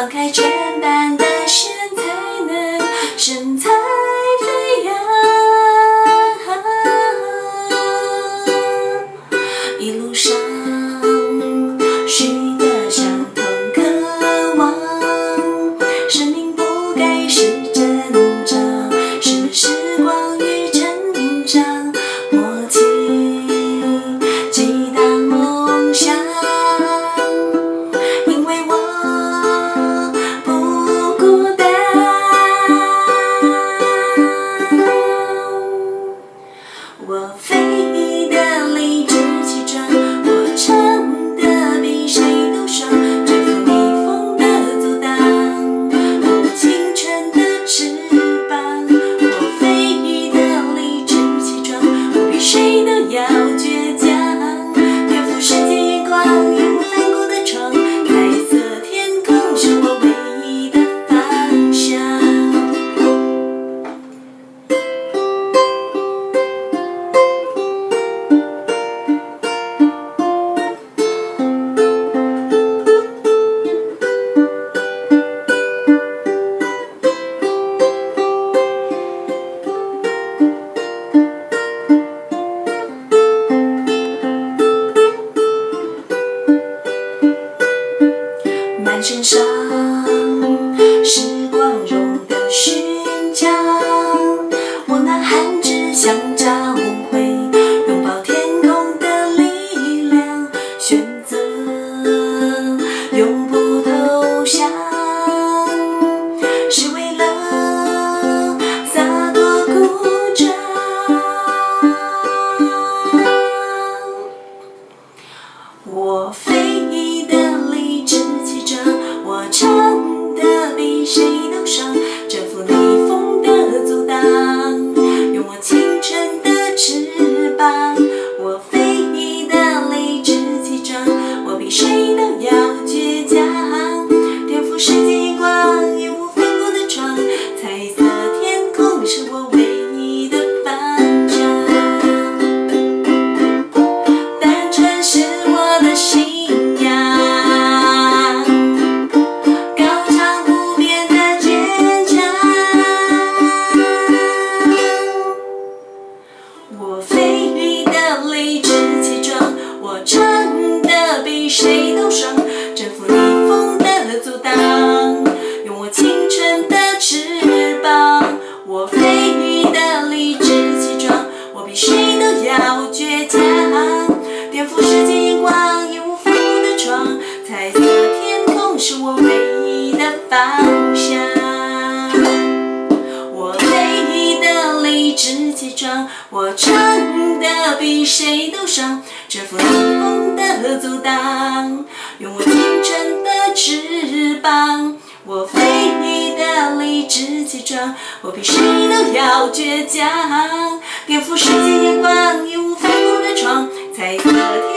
放开全 yeah. 理直气壮，我唱的比谁都爽，征服逆风的阻挡，用我青春的翅膀。我飞羽的理直气壮，我比谁都要倔强，颠覆世界眼光，一无副的闯，彩色天空是我唯一的方向。我唱的比谁都爽，这副逆风的阻挡，用我青春的翅膀，我飞的理直气壮，我比谁都要倔强，颠覆世界眼光，义无反顾的闯，才可。